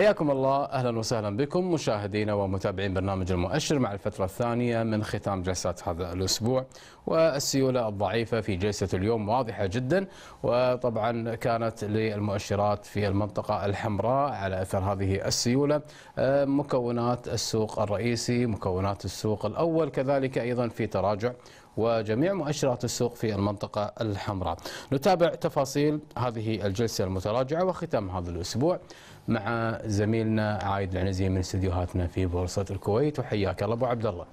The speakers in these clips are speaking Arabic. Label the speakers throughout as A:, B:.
A: حياكم الله. أهلا وسهلا بكم مشاهدينا ومتابعين برنامج المؤشر مع الفترة الثانية من ختام جلسات هذا الأسبوع. والسيولة الضعيفة في جلسة اليوم واضحة جدا وطبعا كانت للمؤشرات في المنطقة الحمراء على أثر هذه السيولة. مكونات السوق الرئيسي مكونات السوق الأول كذلك أيضا في تراجع وجميع مؤشرات السوق في المنطقة الحمراء. نتابع تفاصيل هذه الجلسة المتراجعة وختام هذا الأسبوع مع زميلنا عايد العنزي من استديوهاتنا في بورصة الكويت وحياك الله أبو عبد الله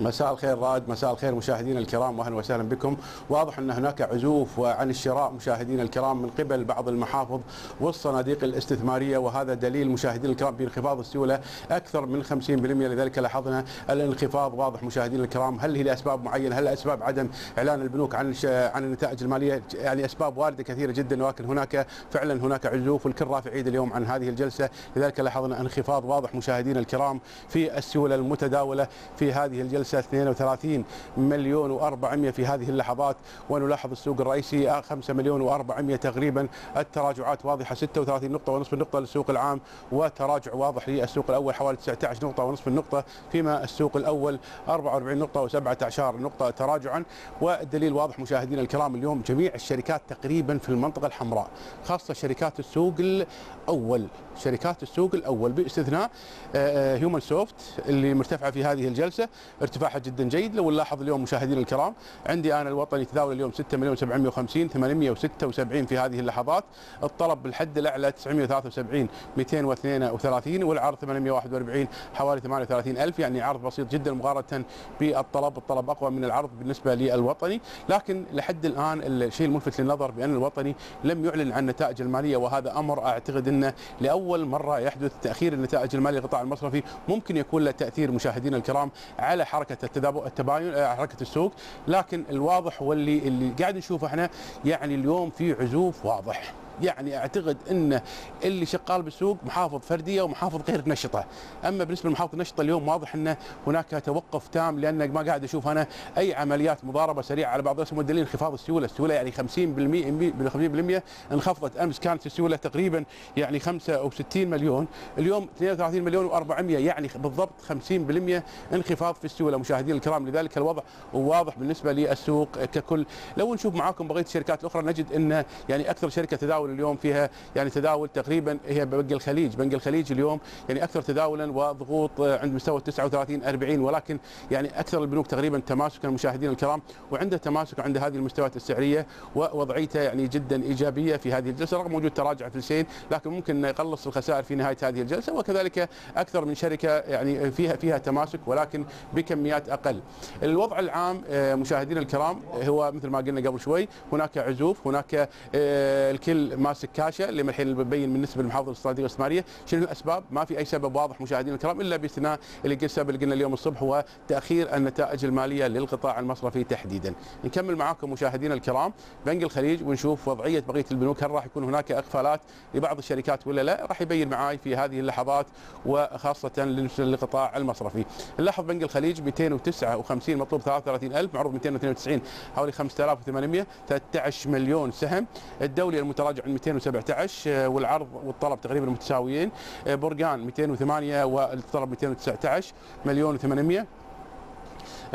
B: مساء الخير رائد مساء الخير مشاهدينا الكرام واهلا وسهلا بكم. واضح أن هناك عزوف عن الشراء مشاهدينا الكرام من قبل بعض المحافظ والصناديق الاستثمارية وهذا دليل مشاهدينا الكرام بانخفاض السيولة أكثر من 50% لذلك لاحظنا الانخفاض. واضح مشاهدينا الكرام هل هي لأسباب معينة؟ هل اسباب عدم إعلان البنوك عن عن النتائج المالية؟ يعني أسباب واردة كثيرة جدا ولكن هناك فعلا هناك عزوف والكل رافع عيد اليوم عن هذه الجلسة. لذلك لاحظنا انخفاض واضح مشاهدينا الكرام في السيولة المتداولة في هذه الجلسة. جلسة 32 مليون و400 في هذه اللحظات ونلاحظ السوق الرئيسي 5 مليون و400 تقريبا. التراجعات واضحة 36 نقطة ونصف النقطة للسوق العام وتراجع واضح للسوق الأول حوالي 19 نقطة ونصف النقطة فيما السوق الأول 44 نقطة و17 نقطة تراجعا. والدليل واضح مشاهدينا الكرام اليوم جميع الشركات تقريبا في المنطقة الحمراء خاصة شركات السوق الأول. شركات السوق الأول بإستثناء هيومن سوفت اللي مرتفعة في هذه الجلسة. ارتفاعها جدا جيد. لو نلاحظ اليوم مشاهدينا الكرام عندي أنا الوطني تداول اليوم 6 مليون 750 876 في هذه اللحظات. الطلب بالحد الأعلى 973 232 والعرض 841 حوالي 38 ألف يعني عرض بسيط جدا مقارنة بالطلب. الطلب أقوى من العرض بالنسبة للوطني. لكن لحد الآن الشيء الملفت للنظر بأن الوطني لم يعلن عن النتائج المالية وهذا أمر أعتقد أنه لأول مرة يحدث تأخير النتائج المالية للقطاع المصرفي. ممكن يكون له تأثير مشاهدينا الكرام على حركة التباين حركة السوق. لكن الواضح واللي اللي قاعد نشوفه إحنا يعني اليوم في عزوف واضح. يعني أعتقد إن اللي شغال بالسوق محافظ فردية ومحافظ غير نشطة، أما بالنسبة للمحافظ النشطه اليوم واضح إن هناك توقف تام لأن ما قاعد أشوف أنا أي عمليات مضاربة سريعة على بعض الاسهم والدليل انخفاض السيولة، السيولة يعني 50% 50% انخفضت أمس كانت السيولة تقريبا يعني 65 مليون، اليوم 32 مليون و400 يعني بالضبط 50% انخفاض في السيولة. مشاهدينا الكرام لذلك الوضع واضح بالنسبة للسوق ككل، لو نشوف معاكم بقية الشركات الأخرى نجد إن يعني أكثر شركة تداول التداول اليوم فيها يعني تداول تقريبا هي بنك الخليج، بنك الخليج اليوم يعني أكثر تداولا وضغوط عند مستوى 39 40 ولكن يعني أكثر البنوك تقريبا تماسكا المشاهدين الكرام وعنده تماسك عند هذه المستويات السعرية ووضعيته يعني جدا إيجابية في هذه الجلسة رغم وجود تراجع في السين لكن ممكن يقلص الخسائر في نهاية هذه الجلسة وكذلك أكثر من شركة يعني فيها فيها تماسك ولكن بكميات أقل. الوضع العام مشاهدينا الكرام هو مثل ما قلنا قبل شوي هناك عزوف هناك الكل ماسك كاشه اللي الحين ببين بالنسبة للمحافظه الصناديق الاستثماريه شنو الأسباب؟ ما في أي سبب واضح مشاهدينا الكرام إلا باستثناء اللي قلنا اللي قلنا اليوم الصبح هو تأخير النتائج المالية للقطاع المصرفي تحديدا. نكمل معاكم مشاهدينا الكرام بنك الخليج ونشوف وضعية بقية البنوك هل راح يكون هناك اقفالات لبعض الشركات ولا لا؟ راح يبين معاي في هذه اللحظات وخاصة للقطاع المصرفي. نلاحظ بنك الخليج 259 مطلوب 33000 معروض 292 حوالي 5800 13 مليون سهم الدولي المتراجع 217 والعرض والطلب تقريبا متساويين. برقان 208 والطلب 219 مليون و800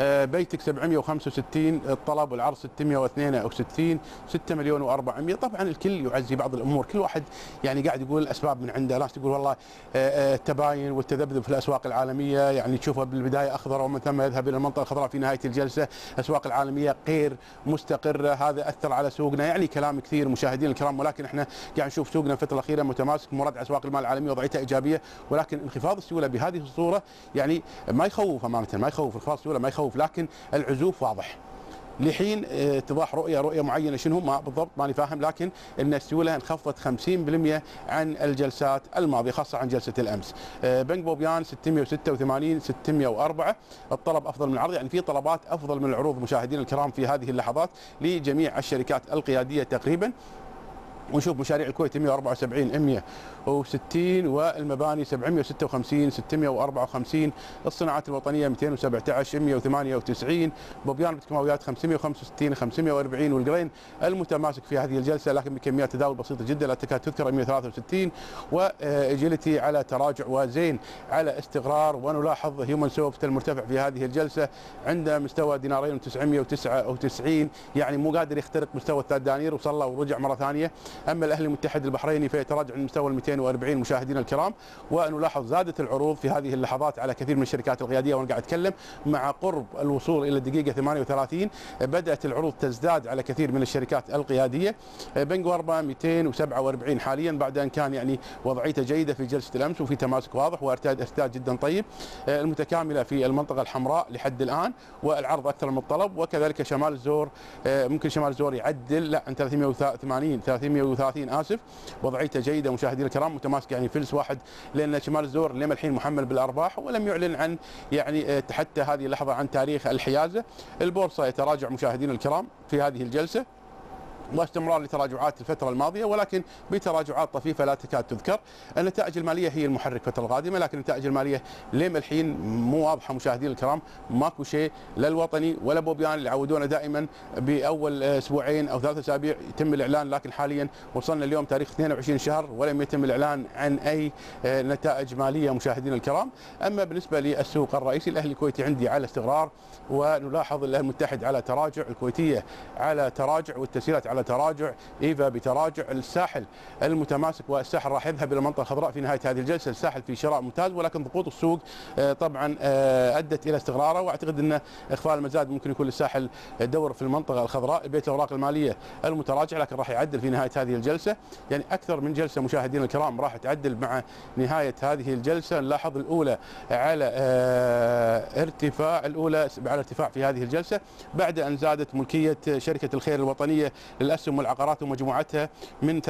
B: بيتك 765 الطلب والعرض 662 6 مليون و400 طبعا الكل يعزي بعض الأمور. كل واحد يعني قاعد يقول الاسباب من عنده. ناس تقول والله التباين والتذبذب في الأسواق العالمية يعني تشوفها بالبداية أخضر ومن ثم يذهب إلى المنطقة الخضراء في نهاية الجلسة. الأسواق العالمية غير مستقرة. هذا أثر على سوقنا. يعني كلام كثير مشاهدين الكرام ولكن إحنا قاعد نشوف سوقنا الفترة الأخيرة متماسك. مراد أسواق المال العالمية وضعيتها إيجابية. ولكن انخفاض السيولة بهذه الصورة يعني ما يخوف أمانة ما يخوف انخفاض السيولة ما يخوف لكن العزوف واضح. لحين اتضاح رؤية رؤية معينة شنو ما بالضبط ماني فاهم لكن إن السيولة انخفضت 50% عن الجلسات الماضية خاصة عن جلسة الأمس. بنك بوبيان 686 604 الطلب أفضل من العرض يعني في طلبات أفضل من العروض مشاهدينا الكرام في هذه اللحظات لجميع الشركات القيادية تقريبا. ونشوف مشاريع الكويت 174 160 والمباني 756 654 الصناعات الوطنية 217 198 بوبيان بتروكيماويات 565 540 والجرين المتماسك في هذه الجلسة لكن بكميات تداول بسيطة جدا لا تكاد تذكر 163 وأجيليتي على تراجع وزين على استقرار ونلاحظ هيومن سوفت المرتفع في هذه الجلسة عند مستوى دينارين و999 يعني مو قادر يخترق مستوى الثلاث دنانير وصل ورجع مرة ثانية. أما الأهلي المتحد البحريني فيتراجع مستوى ال 240 مشاهدينا الكرام ونلاحظ زادت العروض في هذه اللحظات على كثير من الشركات القياديه وأنا قاعد أتكلم مع قرب الوصول إلى الدقيقة 38 بدأت العروض تزداد على كثير من الشركات القياديه بنك وربا 247 حاليا بعد أن كان يعني وضعيته جيدة في جلسة الأمس وفي تماسك واضح وارتاد أرتاد جدا طيب المتكاملة في المنطقة الحمراء لحد الآن والعرض أكثر من الطلب وكذلك شمال الزور ممكن شمال الزور يعدل لا عن 380 330 آسف. وضعيته جيدة مشاهدينا الكرام متماسك يعني فلس واحد لأن شمال الزور لما الحين محمل بالأرباح ولم يعلن عن يعني حتى هذه اللحظة عن تاريخ الحيازة. البورصة يتراجع مشاهدينا الكرام في هذه الجلسة. واستمرار لتراجعات الفترة الماضية ولكن بتراجعات طفيفة لا تكاد تذكر. النتائج المالية هي المحرك الفترة القادمة لكن النتائج المالية لين الحين مو واضحة مشاهدينا الكرام ماكو شيء لا الوطني ولا بوبيان اللي يعودونا دائما بأول أسبوعين أو ثلاثة أسابيع يتم الإعلان لكن حاليا وصلنا اليوم تاريخ 22 شهر ولم يتم الإعلان عن أي نتائج مالية مشاهدينا الكرام. أما بالنسبة للسوق الرئيسي الأهلي الكويتي عندي على استقرار ونلاحظ الأهلي المتحد على تراجع الكويتية على تراجع والتسهيلات على تراجع إيفا بتراجع الساحل المتماسك والساحل راح يذهب إلى المنطقة الخضراء في نهاية هذه الجلسة. الساحل في شراء ممتاز ولكن ضغوط السوق طبعا أدت إلى استقراره وأعتقد إن إخفاء المزاد ممكن يكون للساحل دور في المنطقة الخضراء بيت الأوراق المالية المتراجع لكن راح يعدل في نهاية هذه الجلسة. يعني أكثر من جلسة مشاهدينا الكرام راح تعدل مع نهاية هذه الجلسة. نلاحظ الأولى على ارتفاع الأولى على ارتفاع في هذه الجلسة بعد أن زادت ملكية شركة الخير الوطنية للاسهم والعقارات ومجموعتها من 13.8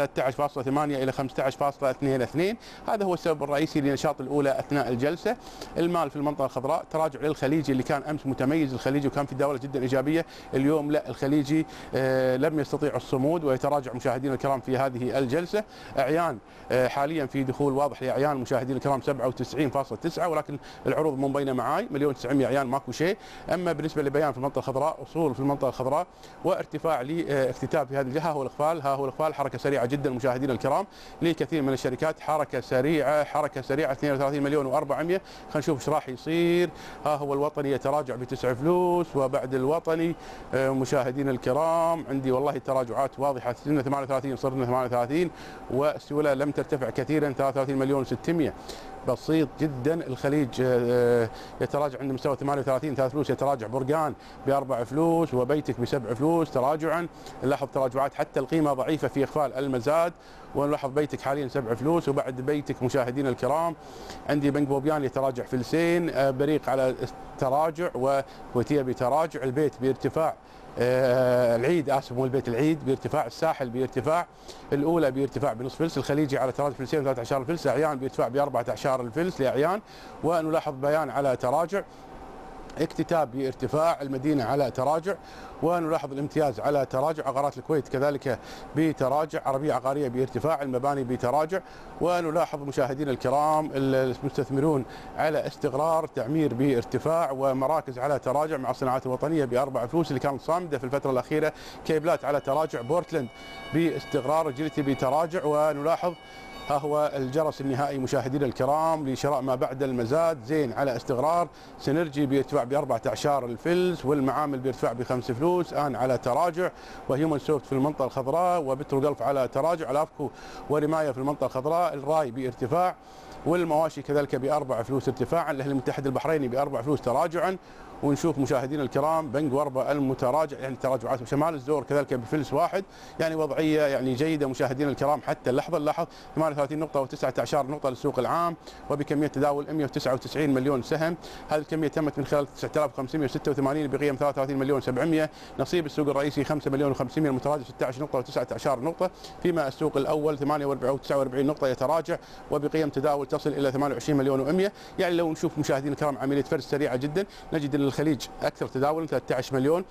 B: إلى 15.22 هذا هو السبب الرئيسي لنشاط الأولى أثناء الجلسة. المال في المنطقة الخضراء تراجع للخليجي اللي كان أمس متميز الخليجي وكان في دولة جدا إيجابية. اليوم لا الخليجي آه لم يستطيع الصمود ويتراجع مشاهدينا الكرام في هذه الجلسة. أعيان آه حاليا في دخول واضح لأعيان مشاهدينا الكرام 97.9 ولكن العروض مو مبينة معاي. مليون 900 عيان ماكو شيء. أما بالنسبة لبيان في المنطقة الخضراء أصول في المنطقة الخضراء وارتفاع لاكتتاب في هذه الجهة هو الاقفال ها هو الاقفال حركة سريعة جدا مشاهدينا الكرام. لكثير من الشركات حركة سريعة حركة سريعة 32 مليون و400 خلينا نشوف إيش راح يصير. ها هو الوطني يتراجع بتسع فلوس وبعد الوطني مشاهدينا الكرام عندي والله تراجعات واضحة. صرنا 38 صرنا 38 والسيوله لم ترتفع كثيرا 33 مليون 600 بسيط جدا. الخليج يتراجع عند مستوى 38 3 فلوس يتراجع برقان بأربع فلوس وبيتك بسبع فلوس تراجعا. نلاحظ تراجعات حتى القيمة ضعيفة في اخفال المزاد. ونلاحظ بيتك حاليا سبع فلوس وبعد بيتك مشاهدينا الكرام. عندي بنك بوبيان يتراجع فلسين بريق على تراجع وكويتية بتراجع. البيت بارتفاع آه العيد اسف مو البيت العيد بارتفاع الساحل بارتفاع الأولى بارتفاع بنصف فلس الخليجي على تراجع فلسين 13 فلس أعيان بارتفاع ب 14 الفلس لأعيان ونلاحظ بيان على تراجع. اكتتاب بارتفاع المدينة على تراجع ونلاحظ الامتياز على تراجع. عقارات الكويت كذلك بتراجع عربية عقارية بارتفاع المباني بتراجع. ونلاحظ مشاهدينا الكرام المستثمرون على استقرار تعمير بارتفاع ومراكز على تراجع مع الصناعات الوطنية بأربع فلوس اللي كانت صامدة في الفترة الأخيرة كابلات على تراجع بورتلاند باستقرار أجيليتي بتراجع. ونلاحظ ها هو الجرس النهائي مشاهدينا الكرام لشراء ما بعد المزاد. زين على استقرار سينرجي بارتفاع ب 14 الفلس والمعامل بارتفاع بخمس فلوس. الان على تراجع وهيومن سوفت في المنطقة الخضراء وبترو على تراجع. ألافكو ورماية في المنطقة الخضراء الرأي بارتفاع. والمواشي كذلك بأربع فلوس ارتفاعا الاهلي المتحد البحريني بأربع فلوس تراجعا. ونشوف مشاهدينا الكرام بنك وربا المتراجع يعني تراجعات وشمال الزور كذلك بفلس واحد يعني وضعية يعني جيدة. مشاهدينا الكرام حتى اللحظة نلاحظ 38 نقطة و19 نقطة للسوق العام وبكمية تداول 199 مليون سهم. هذه الكمية تمت من خلال 9586 بقيم 33 مليون 700 نصيب السوق الرئيسي 5 مليون و500 المتراجع 16 نقطة و19 نقطة. فيما السوق الأول 48 و49 نقطة يتراجع وبقيم تداول تصل إلى 28 مليون و100 يعني لو نشوف مشاهدينا الكرام عملية فرز سريعة جدا نجد إن الخليج أكثر تداولا 13 مليون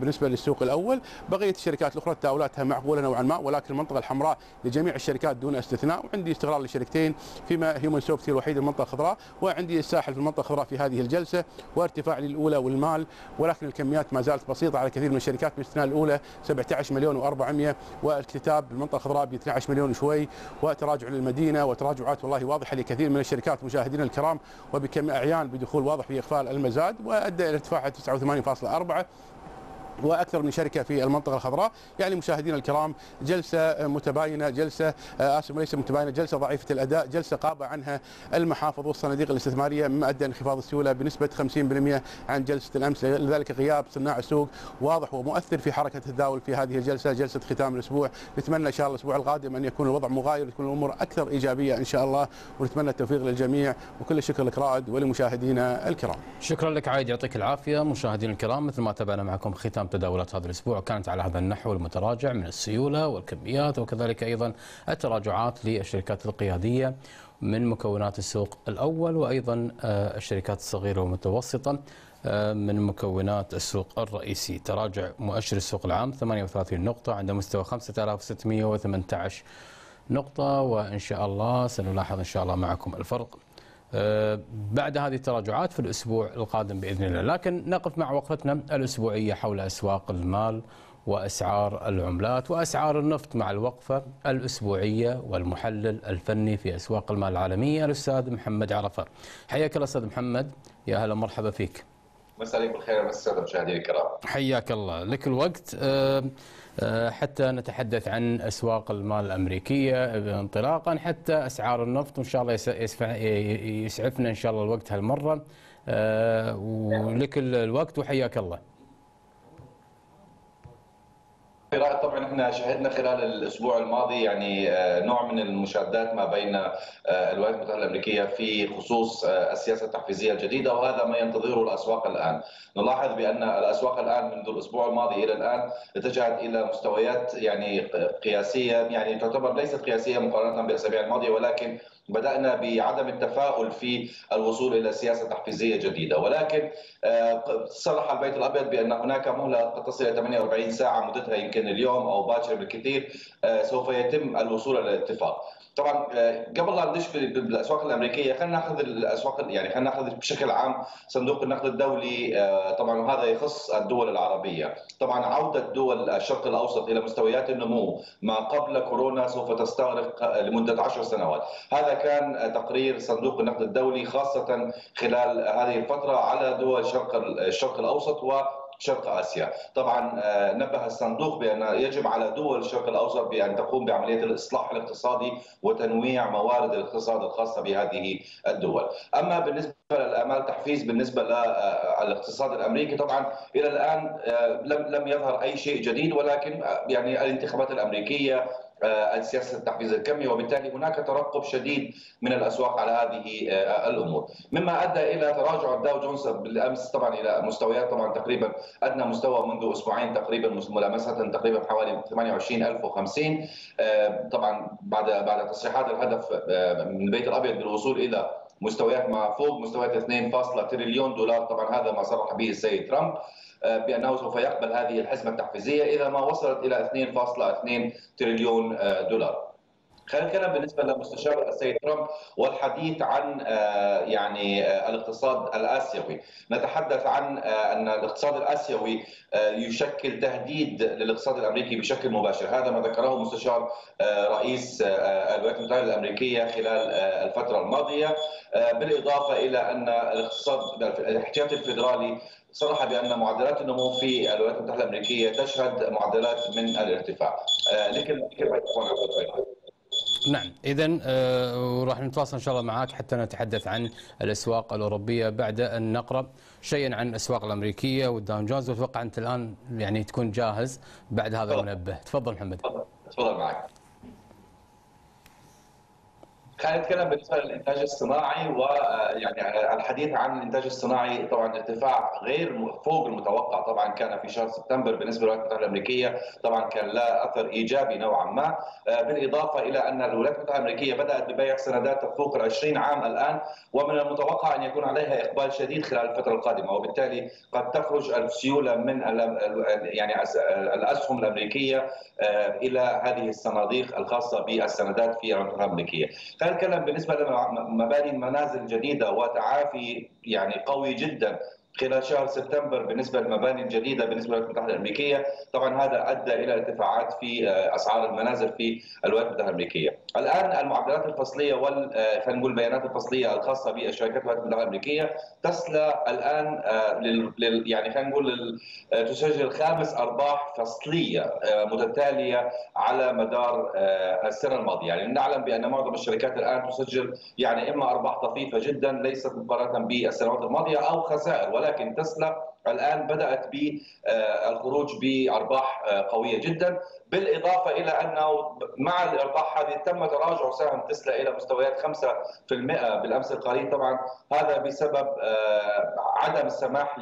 B: بالنسبة للسوق الأول. بقية الشركات الأخرى تداولاتها معقولة نوعا ما ولكن المنطقة الحمراء لجميع الشركات دون استثناء. وعندي استقرار للشركتين فيما هيومن سوفت هي الوحيده المنطقة الخضراء وعندي الساحل في المنطقة الخضراء في هذه الجلسة وارتفاع للأولى والمال ولكن الكميات ما زالت بسيطة على كثير من الشركات باستثناء الأولى 17 مليون و400 والاكتتاب بالمنطقة الخضراء ب 12 مليون وشوي وتراجع للمدينة وتراجعات والله واضحة لكثير من الشركات مشاهدينا الكرام وبكم أعيان بدخول واضح في اقفال المزاد وأدى إلى ارتفاع 89.4 وأكثر من شركة في المنطقة الخضراء. يعني مشاهدينا الكرام جلسة متباينة جلسة آه، آسف ليس متباينة جلسة ضعيفة الأداء جلسة قاب عنها المحافظ والصناديق الاستثمارية مما ادى انخفاض السيولة بنسبة 50% عن جلسة الأمس. لذلك غياب صناع السوق واضح ومؤثر في حركة التداول في هذه الجلسة جلسة ختام الأسبوع. نتمنى إن شاء الله الأسبوع القادم أن يكون الوضع مغاير وتكون الأمور أكثر إيجابية إن شاء الله. ونتمنى التوفيق للجميع وكل الشكر لك رائد ولمشاهدينا الكرام.
A: شكرا لك عايد يعطيك العافية مشاهدينا الكرام. مثل ما تابعنا معكم ختام ختام تداولات هذا الأسبوع كانت على هذا النحو المتراجع من السيولة والكميات وكذلك أيضا التراجعات للشركات القيادية من مكونات السوق الأول وأيضا آه، الشركات الصغيرة والمتوسطة آه، من مكونات السوق الرئيسي. تراجع مؤشر السوق العام 38 نقطة عند مستوى 5618 نقطة وإن شاء الله سنلاحظ إن شاء الله معكم الفرق. بعد هذه التراجعات في الأسبوع القادم بإذن الله. لكن نقف مع وقفتنا الأسبوعية حول أسواق المال وأسعار العملات وأسعار النفط مع الوقفة الأسبوعية والمحلل الفني في أسواق المال العالمية الأستاذ محمد عرفة. حياك الله أستاذ محمد. يا هلا مرحبا فيك.
C: مساء عليكم بالخير مساء مشاهدينا الكرام.
A: حياك الله. لك الوقت. آه، حتى نتحدث عن أسواق المال الأمريكية انطلاقا حتى أسعار النفط وان شاء الله يسعفنا إن شاء الله الوقت هالمرة آه، ولك الوقت وحياك الله.
C: قراءة طبعا إحنا شهدنا خلال الأسبوع الماضي يعني آه، نوع من المشادات ما بين آه، الولايات المتحدة الأمريكية في خصوص آه، السياسة التحفيزية الجديدة وهذا ما ينتظره الأسواق الآن. نلاحظ بأن الأسواق الآن منذ الأسبوع الماضي إلى الآن اتجهت إلى مستويات يعني قياسية يعني تعتبر ليست قياسية مقارنة بالأسابيع الماضية ولكن بدأنا بعدم التفاؤل في الوصول إلى سياسة تحفيزية جديدة. ولكن آه، صرح البيت الأبيض بأن هناك مهلة قد تصل إلى 48 ساعة مدتها يمكن اليوم أو باكر بالكثير آه، سوف يتم الوصول إلى الاتفاق. طبعا آه، قبل لا ندش بالأسواق الأمريكية خلينا نأخذ الأسواق يعني خلينا نأخذ بشكل عام صندوق النقد الدولي طبعا وهذا يخص الدول العربية. طبعا عودة دول الشرق الأوسط إلى مستويات النمو ما قبل كورونا سوف تستغرق لمدة عشر سنوات. هذا كان تقرير صندوق النقد الدولي خاصة خلال هذه الفترة على دول شرق الشرق الأوسط و شرق آسيا، طبعا آه، نبه الصندوق بأن يجب على دول الشرق الأوسط بأن تقوم بعملية الإصلاح الاقتصادي وتنويع موارد الاقتصاد الخاصة بهذه الدول، أما بالنسبة للأمال تحفيز بالنسبة للاقتصاد الأمريكي طبعا إلى الآن آه، لم لم يظهر أي شيء جديد ولكن آه، يعني الانتخابات الأمريكية آه، السياسة التحفيز الكمي وبالتالي هناك ترقب شديد من الأسواق على هذه آه، الأمور. مما أدى إلى تراجع الداو جونز بالأمس طبعا إلى مستويات طبعا تقريبا أدنى مستوى منذ أسبوعين تقريبا ملامسة تقريبا حوالي 28050 آه، طبعا بعد بعد تصريحات الهدف من البيت الأبيض بالوصول إلى مستويات ما فوق مستويات 2 تريليون دولار طبعا هذا ما صرح به السيد ترامب آه، بأنه سوف يقبل هذه الحزمة التحفيزية إذا ما وصلت إلى 2.2 تريليون آه، دولار. خلينا نتكلم بالنسبة لمستشار السيد ترامب والحديث عن آه، يعني الاقتصاد الآسيوي، نتحدث عن أن الاقتصاد الآسيوي يشكل تهديد للاقتصاد الأمريكي بشكل مباشر، هذا ما ذكره مستشار رئيس الولايات المتحدة الأمريكية خلال الفترة الماضية، بالإضافة إلى أن الاقتصاد الاحتياطي الفيدرالي صرح بأن معدلات النمو في الولايات المتحدة الأمريكية تشهد معدلات من الارتفاع. آه، لكن
A: نعم. اذا آه وراح نتواصل إن شاء الله معك حتى نتحدث عن الأسواق الأوروبية بعد أن نقرأ شيئا عن الأسواق الأمريكية والداون جونز. وأتوقع أنت الآن يعني تكون جاهز بعد هذا المنبه. تفضل محمد.
C: تفضل معك. خلينا نتكلم بالنسبة للإنتاج الصناعي ويعني الحديث عن الإنتاج الصناعي. طبعا ارتفاع غير فوق المتوقع. طبعا كان في شهر سبتمبر بالنسبة للولايات المتحدة الأمريكية طبعا كان لا أثر إيجابي نوعا ما. بالإضافة إلى أن الولايات المتحدة الأمريكية بدأت ببيع سندات تفوق ال 20 عام الآن ومن المتوقع أن يكون عليها إقبال شديد خلال الفترة القادمة. وبالتالي قد تخرج السيولة من يعني الأسهم الأمريكية إلى هذه الصناديق الخاصة بالسندات في الولايات المتحدة الأمريكية. نتكلم بالنسبة لمباني المنازل الجديده وتعافي يعني قوي جدا. خلال شهر سبتمبر بالنسبة للمباني الجديدة بالنسبة للولايات المتحدة الأمريكية، طبعا هذا أدى إلى ارتفاعات في أسعار المنازل في الولايات المتحدة الأمريكية. الآن المعدلات الفصلية وال خلينا نقول البيانات الفصلية الخاصة بالشركات الولايات المتحدة الأمريكية تسلا الآن لل يعني خلينا نقول تسجل خامس أرباح فصلية متتالية على مدار السنة الماضية، يعني نعلم بأن معظم الشركات الآن تسجل يعني إما أرباح طفيفة جدا ليست مقارنة بالسنوات الماضية أو خسائر ولكن تسلا الآن بدأت بالخروج بأرباح قوية جدا. بالإضافة إلى أنه مع الأرباح هذه تم تراجع سهم تسلا إلى مستويات 5% بالأمس القريب طبعا هذا بسبب عدم السماح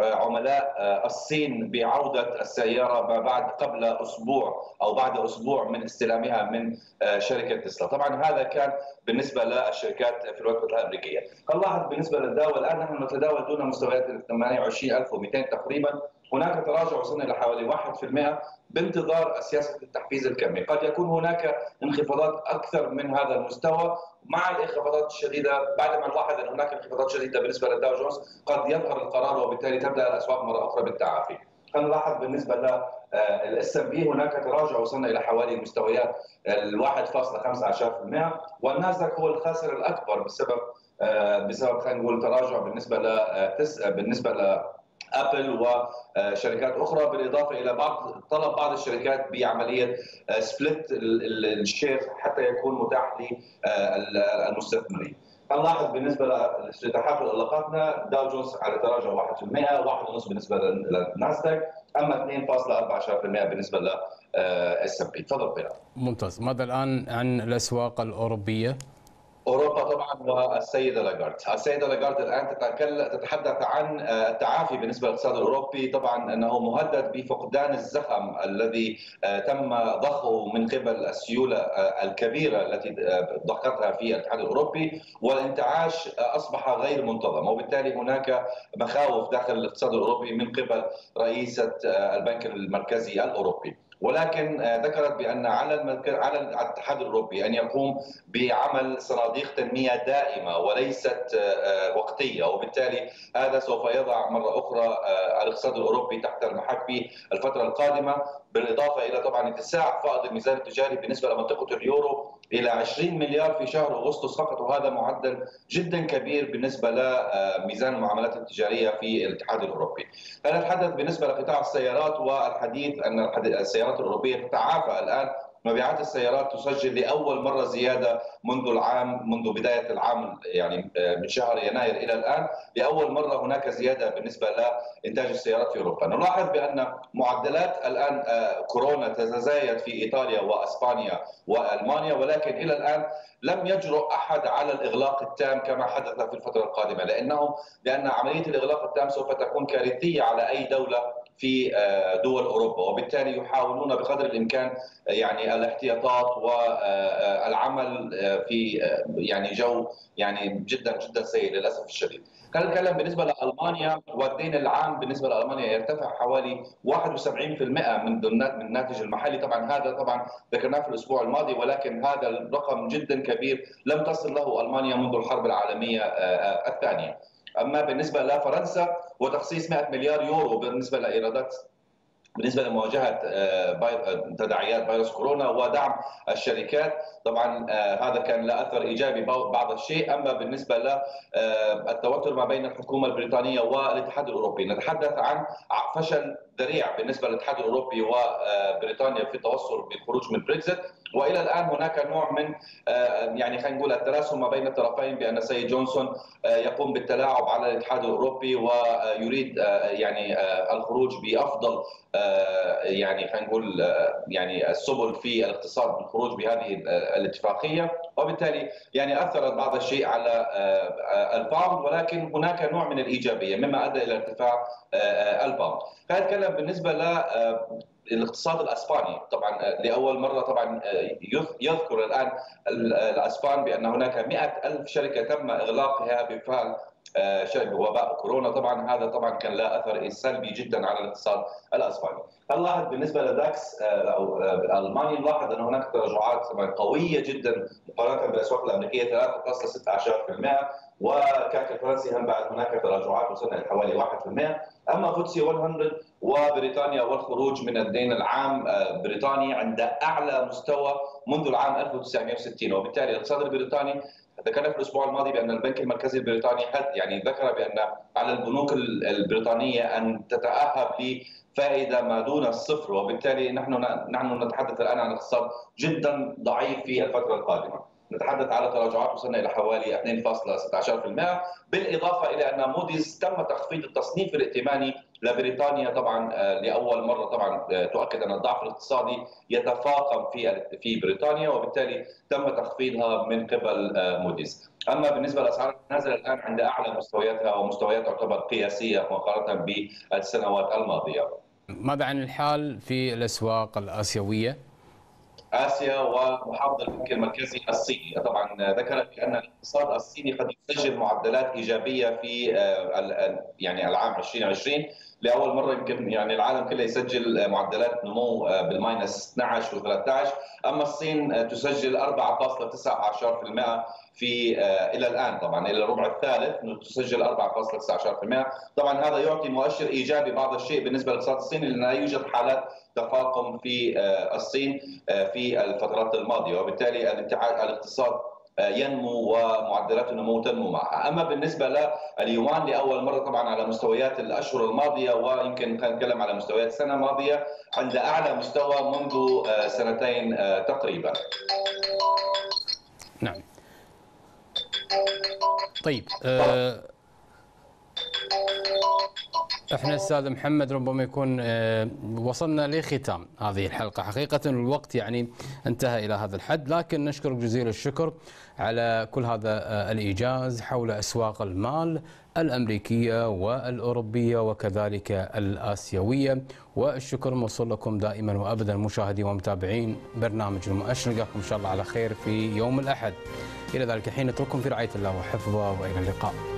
C: عملاء الصين بعودة السيارة ما بعد قبل أسبوع أو بعد أسبوع من استلامها من شركة تسلا. طبعا هذا كان بالنسبة للشركات في الولايات المتحدة الأمريكية. نلاحظ بالنسبة للدواء الآن نحن نتداول دون مستويات 28200 تقريبا. هناك تراجع وصلنا إلى حوالي 1% بانتظار سياسة التحفيز الكمي قد يكون هناك انخفاضات أكثر من هذا المستوى. مع الانخفاضات الشديدة بعد ما نلاحظ أن هناك انخفاضات شديدة بالنسبة للداو جونز قد يظهر القرار وبالتالي تبدأ الأسواق مرة أخرى بالتعافي. خلينا نلاحظ بالنسبة لل S&P هناك تراجع وصلنا إلى حوالي مستويات ال 1.15% والناسداك هو الخاسر الأكبر بسبب بسبب خلينا نقول تراجع بالنسبة ل بالنسبة ل ابل وشركات أخرى بالإضافة إلى بعض طلب بعض الشركات بعملية split ال share حتى يكون متاح للمستثمرين. نلاحظ بالنسبة لافتتاحات اطلاقاتنا داو جونز على تراجع 1%، 1.5 بالنسبة للناسداك، أما 2.14% بالنسبة ل S&P. تفضل.
A: ممتاز، ماذا الآن عن الأسواق الأوروبية؟
C: أوروبا طبعا والسيدة لاغارد، السيدة لاغارد الآن تتحدث عن التعافي بالنسبة للاقتصاد الأوروبي، طبعا أنه مهدد بفقدان الزخم الذي تم ضخه من قبل السيولة الكبيرة التي ضختها في الاتحاد الأوروبي، والانتعاش أصبح غير منتظم، وبالتالي هناك مخاوف داخل الاقتصاد الأوروبي من قبل رئيسة البنك المركزي الأوروبي. ولكن ذكرت بأن على على الاتحاد الأوروبي أن يقوم بعمل صناديق تنمية دائمة وليست وقتية وبالتالي هذا سوف يضع مرة أخرى الاقتصاد الأوروبي تحت المحك في الفترة القادمة بالإضافة إلى طبعا اتساع فائض الميزان التجاري بالنسبة لمنطقة اليورو إلى 20 مليار في شهر أغسطس فقط وهذا معدل جدا كبير بالنسبة لميزان المعاملات التجارية في الاتحاد الأوروبي. نتحدث بالنسبة لقطاع السيارات والحديث أن السيارات الأوروبية تتعافى الآن. مبيعات السيارات تسجل لأول مرة زيادة منذ العام منذ بداية العام يعني من شهر يناير إلى الآن. لأول مرة هناك زيادة بالنسبة لإنتاج السيارات في أوروبا، نلاحظ بأن معدلات الآن كورونا تتزايد في إيطاليا وأسبانيا وألمانيا ولكن إلى الآن لم يجرؤ أحد على الإغلاق التام كما حدث في الفترة القادمة لأنه لأن عملية الإغلاق التام سوف تكون كارثية على أي دولة في دول أوروبا وبالتالي يحاولون بقدر الإمكان يعني الاحتياطات والعمل في يعني جو يعني جدا جدا سيء للأسف الشديد. خلينا نتكلم بالنسبة لألمانيا والدين العام بالنسبة لألمانيا يرتفع حوالي 71% من من الناتج المحلي طبعا هذا طبعا ذكرناه في الأسبوع الماضي ولكن هذا الرقم جدا كبير لم تصل له ألمانيا منذ الحرب العالمية الثانية. أما بالنسبة لفرنسا وتخصيص 100 مليار يورو بالنسبة لإيرادات بالنسبة لمواجهة تداعيات فيروس كورونا ودعم الشركات. طبعا هذا كان له أثر إيجابي بعض الشيء. أما بالنسبة للتوتر ما بين الحكومة البريطانية والاتحاد الأوروبي نتحدث عن فشل ذريع بالنسبة للاتحاد الأوروبي وبريطانيا في التوصل بالخروج من بريكست وإلى الآن هناك نوع من يعني خلينا نقول التراسم ما بين الطرفين بأن السيد جونسون يقوم بالتلاعب على الاتحاد الأوروبي ويريد يعني الخروج بأفضل يعني خلينا نقول يعني السبل في الاقتصاد بالخروج بهذه الاتفاقية وبالتالي يعني اثرت بعض الشيء على ال pound ولكن هناك نوع من الإيجابية مما أدى إلى ارتفاع ال pound. خلينا نتكلم بالنسبة ل الاقتصاد الأسباني. طبعا لأول مرة طبعا يذكر الآن الأسبان بأن هناك 100 ألف شركة تم إغلاقها بفعل وباء كورونا طبعا هذا طبعا كان له أثر سلبي جدا على الاقتصاد الأسباني. نلاحظ بالنسبة لداكس الألماني نلاحظ أن هناك تراجعات قوية جدا مقارنة بالأسواق الأمريكية 3.16% وكاك الفرنسي هم بعد هناك تراجعات وصلنا لحوالي 1% أما فوتسي 100 وبريطانيا والخروج من الدين العام بريطانيا عند أعلى مستوى منذ العام 1960 وبالتالي الاقتصاد البريطاني ذكرنا في الأسبوع الماضي بأن البنك المركزي البريطاني يعني ذكر بأن على البنوك البريطانية أن تتأهب لفائدة ما دون الصفر وبالتالي نحن نحن نتحدث الآن عن اقتصاد جدا ضعيف في الفترة القادمة. نتحدث على تراجعات وصلنا إلى حوالي 2.16% بالإضافة إلى أن موديز تم تخفيض التصنيف الائتماني لبريطانيا طبعا لأول مرة طبعا تؤكد أن الضعف الاقتصادي يتفاقم في في بريطانيا وبالتالي تم تخفيضها من قبل موديز. أما بالنسبة لأسعار نازله الآن عند أعلى مستوياتها ومستويات تعتبر قياسية مقارنة بالسنوات الماضية.
A: ماذا عن الحال في الأسواق الآسيوية؟
C: آسيا ومحافظ البنك المركزي الصيني طبعا ذكرت بأن الاقتصاد الصيني قد يسجل معدلات إيجابية في يعني العام 2020 لأول مرة يمكن يعني العالم كله يسجل معدلات نمو بالماينس 12 و13 أما الصين تسجل 4.19% في إلى الآن طبعا إلى الربع الثالث تسجل 4.19% طبعا هذا يعطي مؤشر إيجابي بعض الشيء بالنسبة للاقتصاد الصيني لأن لا يوجد حالات تفاقم في الصين في الفترات الماضية وبالتالي الاقتصاد ينمو ومعدلات النمو تنمو معها، أما بالنسبة لليوان لأول مرة طبعا على مستويات الأشهر الماضية ويمكن خلينا نتكلم على مستويات السنة الماضية عند أعلى مستوى منذ سنتين تقريبا.
A: نعم. طيب أه إحنا أستاذ محمد ربما يكون وصلنا لختام هذه الحلقة حقيقة الوقت يعني انتهى إلى هذا الحد لكن نشكرك جزيل الشكر على كل هذا الإيجاز حول أسواق المال الأمريكية والأوروبية وكذلك الآسيوية. والشكر موصول لكم دائما وابدا مشاهدين ومتابعين برنامج المؤشر. نلقاكم إن شاء الله على خير في يوم الأحد. إلى ذلك الحين نترككم في رعاية الله وحفظه وإلى اللقاء.